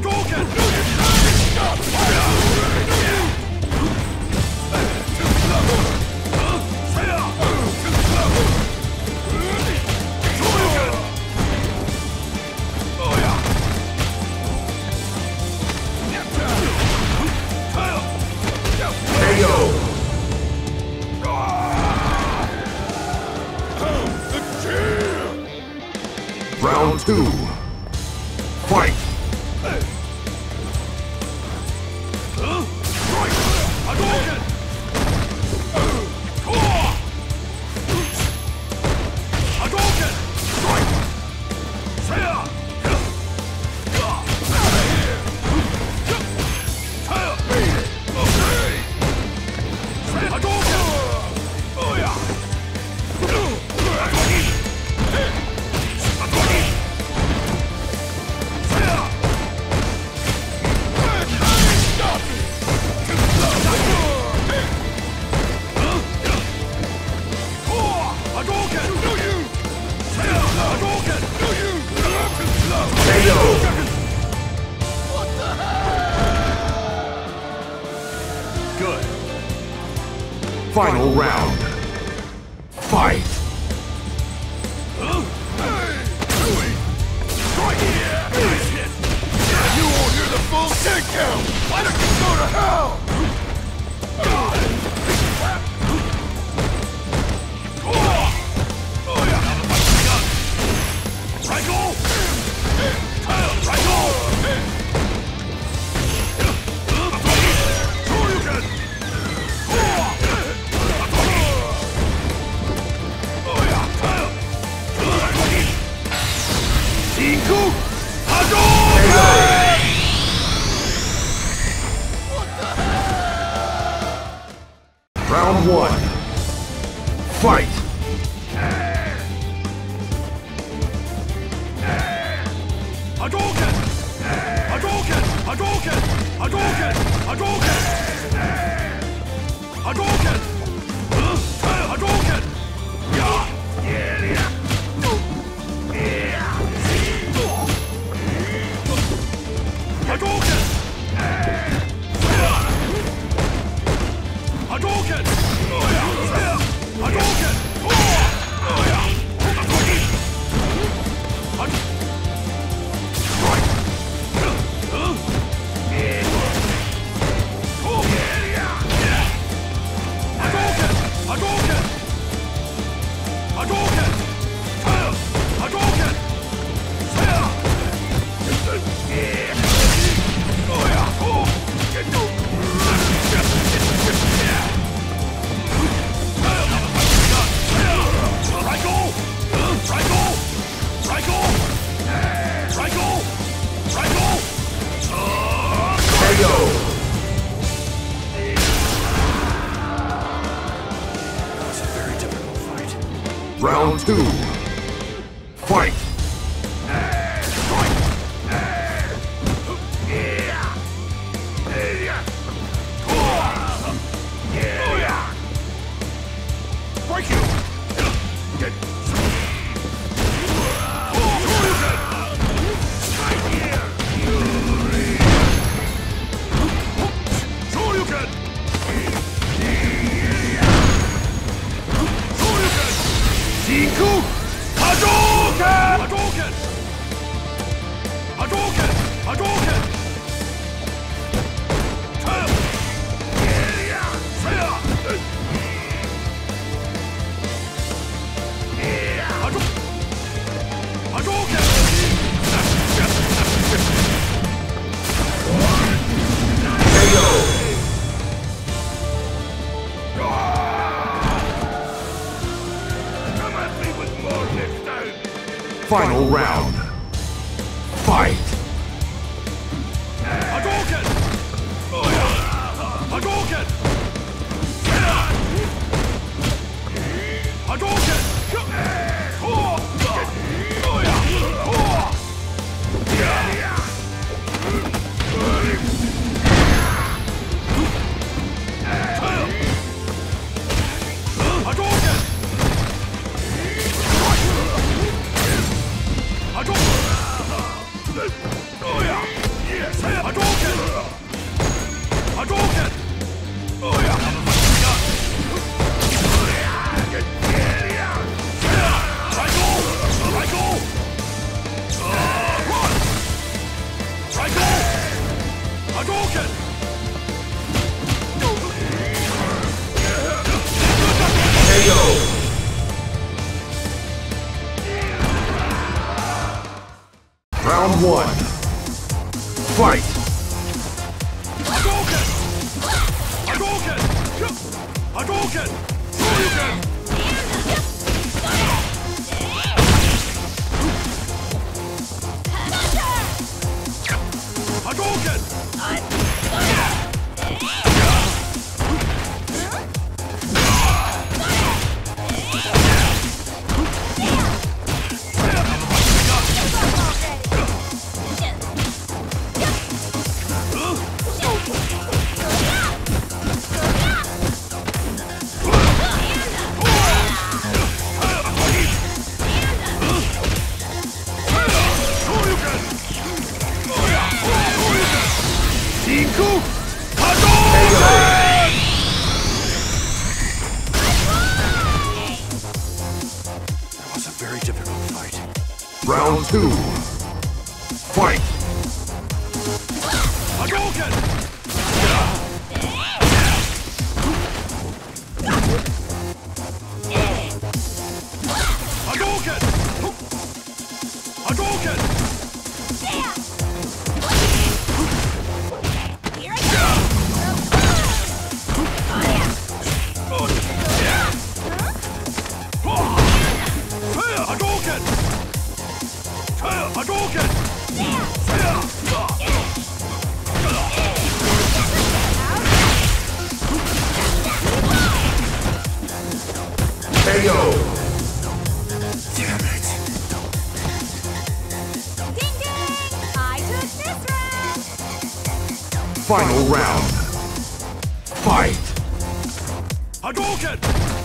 KO! Good. Final round. Fight! You won't hear the full count! Why don't you go to hell? Fight! Hadouken! Hadouken! Hadouken! Hadouken! Hadouken! Hadouken! Two. Final round. One. Fight! Hadouken! Hadouken! Hadouken! Hadouken! Very difficult fight. Round two. Fight! Hadouken! Hadouken! Hadouken! Hadouken! KO! Damn it! Ding ding! I took this round! Final round. Fight! Hadouken!